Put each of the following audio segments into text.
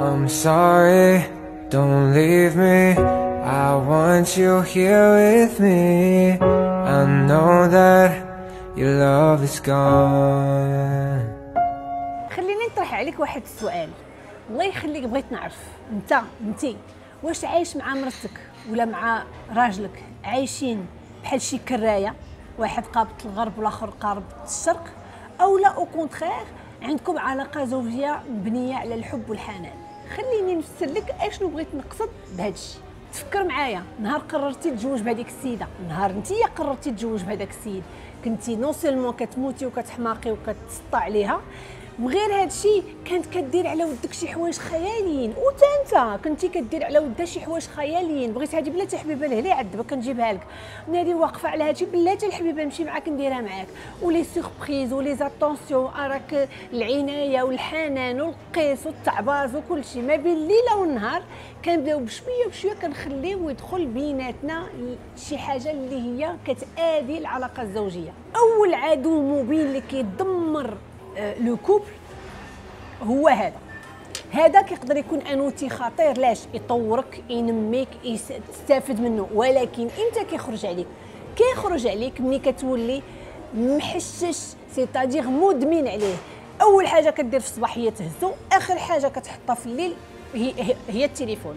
I'm sorry, don't leave me. I want you here with me. I know that your love is gone. خليني نطرح عليك واحد السؤال الله يخليك بغيت نعرف انت انتي واش عايش مع مرتك ولا مع راجلك عايشين بحال شي كراية واحد قابض الغرب والآخر قابض الشرق أو لا au contraire عندكم علاقة زوجية مبنية على الحب والحنان. خليني نفسر لك أشنو بغيت نقصد بهذا الشيء. تفكر معايا. نهار قررتي تتزوج بهذيك السيده نهار نتيا قررتي تتزوج بهذاك السيد. كنتي non seulement كتموتي وكتحماقي وكتسطى عليها وغير هذا الشيء كانت كدير على ودك شي حوايج خياليين. وتا انت كنتي كدير على ودها شي حوايج خياليين. بغيت هذه بلاتي حبيبه لهلي دابا كنجيبها لك. نادي واقفة على هادشي بلاتي الحبيبة نمشي معاك نديرها معاك. و les surprises و les attentions راك العناية والحنان والقيس والتعباز وكل شيء ما بين الليلة والنهار كنبداو بشوية بشوية كنخليو يدخل بيناتنا شي حاجة اللي هي كتادي العلاقة الزوجية. أول عدو مبين اللي كيدمر le couple هو هذا. هذا كيقدر يكون un outil خطير لاش؟ يطورك ينميك تستافد منه. ولكن إمتى كيخرج عليك. كيخرج عليك ملي كتولي محشش سيتادير مدمن عليه. أول حاجة كدير في الصباح هي تهزو آخر حاجة كتحطها في الليل هي هي التليفون.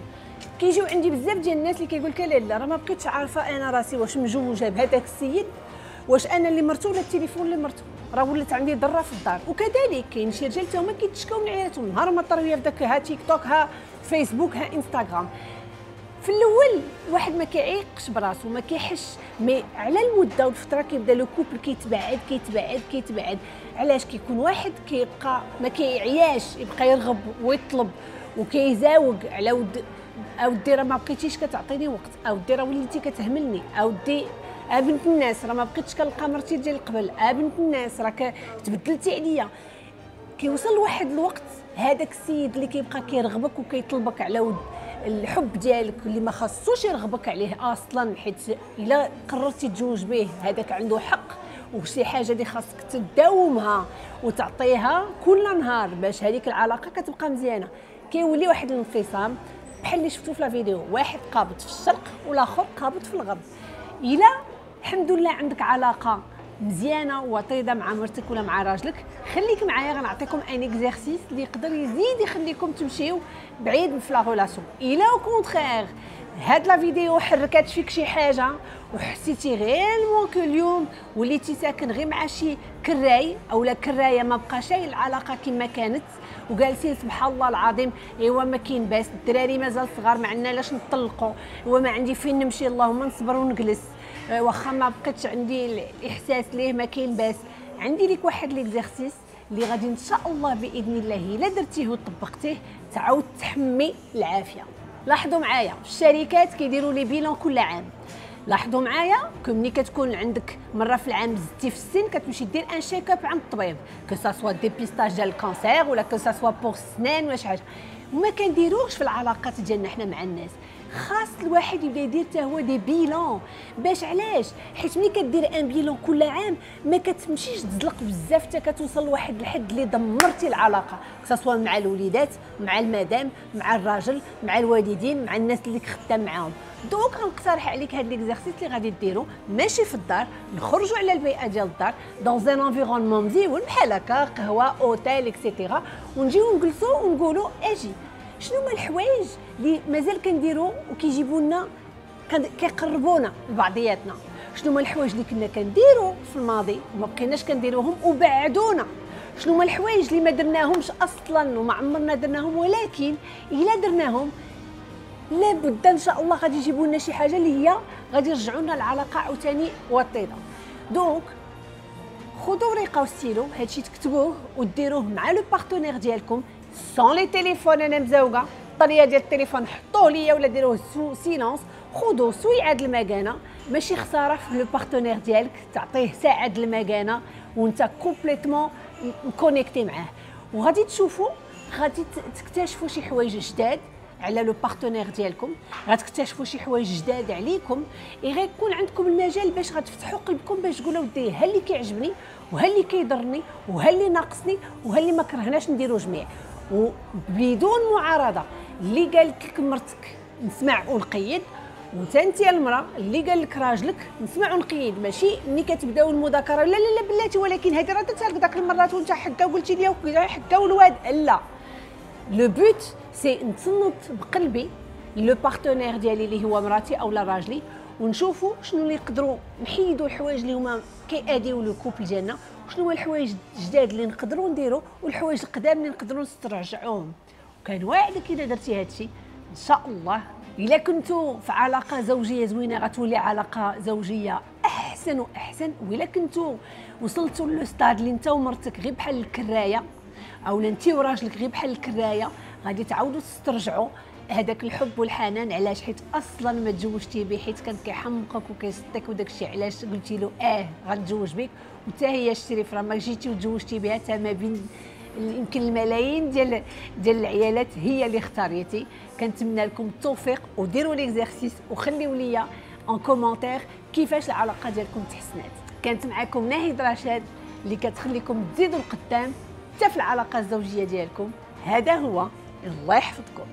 كيجيو عندي بزاف ديال الناس اللي كيقول لك لا لا راه ما بقيتش عارفة أنا راسي واش مجوجة بهذاك السيد واش أنا اللي مرتو ولا التليفون اللي مرتو راه ولات عندي ضرة في الدار. وكذلك كاين شي رجال هما كيتشكاو من عيالاتهم نهار ما طروا في داك ها تيك توك ها فيسبوك ها انستغرام. في الأول واحد ما كيعيقش براسو ما كيحش. mais على المدة والفترة كيبدا le couple كيتبعد كيتبعد كيتبعد. علاش كيكون واحد كيبقى ما كيعياش يبقى يرغب ويطلب وكيزاوق على ود أودي راه ما بقيتيش كتعطيني وقت أودي راه وليتي كتهملني أودي بنت الناس راه ما بقيتش كنلقى مرتي ديال قبل. بنت الناس راه تبدلتي عليا. كيوصل لواحد الوقت هذاك السيد اللي كيبقى كيرغبك وكيطلبك على ود الحب ديالك اللي ما خاصوش يرغبك عليه أصلا حيت إلا قررتي تزوج به هذاك عنده حق وشي حاجة اللي خاصك تداومها وتعطيها كل نهار باش هذيك العلاقة كتبقى مزيانة. كيولي واحد الانفصام بحال اللي شفتو في لا فيديو واحد قابض في الشرق والآخر قابض في الغرب. إلا الحمد لله عندك علاقه مزيانه وطيده مع مرتك ولا مع راجلك. خليك معايا غنعطيكم un exercice اللي يقدر يزيد يخليكم تمشيو بعيد في la relation الا au contraire هاد la vidéo حركات فيك شي حاجة وحسيتي غير كو اليوم وليتي ساكن غير مع شي كراي أو لا كراية ما بقاش العلاقة كما كانت وجالسين سبحان الله العظيم. إيوا ما كاين باس الدراري مازال صغار ما عندنا لاش نطلقوا. إيوا ما عندي فين نمشي اللهم نصبر ونجلس. واخا ما بقيتش عندي الإحساس ليه ما كاين باس. عندي لك واحد l'exercice اللي غادي إن شاء الله بإذن الله إلا درتيه وطبقتيه تعاود تحمي العافية. لاحظوا معايا الشركات كيديروا les bilans كل عام. لاحظوا معايا؟ كو كتكون عندك مرة في العام زدتي في السن كتمشي دير un check-up عند الطبيب que ce soit dépistage ديال ال cancer ولا que ce soit pour السنان ولا شي حاجة. وما كنديروش في العلاقات ديالنا حنا مع الناس. خاص الواحد يبدأ يدير حتى هو des bilans باش علاش؟ حيت ملي كدير un bilan كل عام ما كتمشيش تزلق بزاف حتى كتوصل لواحد الحد اللي دمرتي العلاقة. سواء مع الوليدات مع المدام مع الراجل مع الوالدين مع الناس اللي خدام معاهم. donc غنقترح عليك هاد l'exercice اللي غادي ديرو ماشي في الدار نخرجوا على البيئة ديال الدار dans un environnement مزيون بحال هكا قهوة hôtel et cetera ونجيو نجلسوا ونقولوا أجي. شنو هما الحوايج اللي مازال كنديرو وكيجيبوا لنا كيقربونا لبعضياتنا؟ شنو هما الحوايج اللي كنا كنديرو في الماضي وما بقيناش كنديروهم وبعدونا؟ شنو هما الحوايج اللي ما درناهمش أصلا وما عمرنا درناهم ولكن إلا درناهم لابد إن شاء الله غادي يجيبوا لنا شي حاجة اللي هي غادي يرجعوا لنا العلاقة عاوتاني وطيدة. donc خذوا ورقه وستيلو هادشي تكتبوه وديروه مع le partenaire ديالكم. sans les téléphones أنا مزوقه الطريه ديال التليفون حطوه ليا ولا ديروه sous silence خذوا سويعه المكانة. ماشي خسارة في le partenaire ديالك. تعطيه ساعه المكانة وانت complètement connecté معاه. وغادي تشوفوا غادي تكتشفوا شي حوايج جداد على le partenaire ديالكم. غتكتشفوا شي حوايج جداد عليكم. اي غيكون عندكم المجال باش غتفتحوا قلبكم باش تقولوا ودي ها اللي كيعجبني وها اللي كيضرني وها اللي ناقصني وها اللي ما كرهناش نديرو جميع. وبدون معارضة اللي قالت لك مرتك نسمع ونقيد وانت انت المرأة اللي قال لك راجلك نسمع ونقيد. ماشي؟ ملي كتبداو المذاكرة لا لا لا بلاتي ولكن هذه راه درتها لك ذاك المرات وانت حكا وقلتي لي حكا والواد. لا. le but c'est نتصنت بقلبي le partenaire ديالي اللي هو مراتي أو راجلي ونشوفوا شنو اللي يقدروا نحيدوا الحوايج اللي هما كيأديو le couple ديالنا وشنو هو الحوايج الجداد اللي نقدروا نديروا والحوايج القدام اللي نقدروا نسترجعوهم. وكنوعدك اذا درتي هادشي إن شاء الله إلا كنتو في علاقة زوجية زوينة غتولي علاقة زوجية أحسن وأحسن. وإلا كنتو وصلتوا le stade اللي انت ومرتك غير بحال الكراية أو انت وراجلك غير بحال الكراية غادي تعاودوا تسترجعوا هذاك الحب والحنان علاش حيت أصلا ما تزوجتي به حيت كان كيحمقك وكيصدك وداك الشيء علاش قلتي له آه غنتزوج بك وتا هي الشريف راه ما جيتي وتزوجتي بها تا ما بين يمكن الملايين ديال ديال العيالات هي اللي اختاريتي. كنتمنى لكم التوفيق وديروا l'exercice وخليوا لي un commentaire كيفاش العلاقة ديالكم تحسنات. كانت معكم ناهيد رشاد اللي كتخليكم تزيدوا القدام حتى في العلاقة الزوجية ديالكم. هذا هو. الله يحفظكم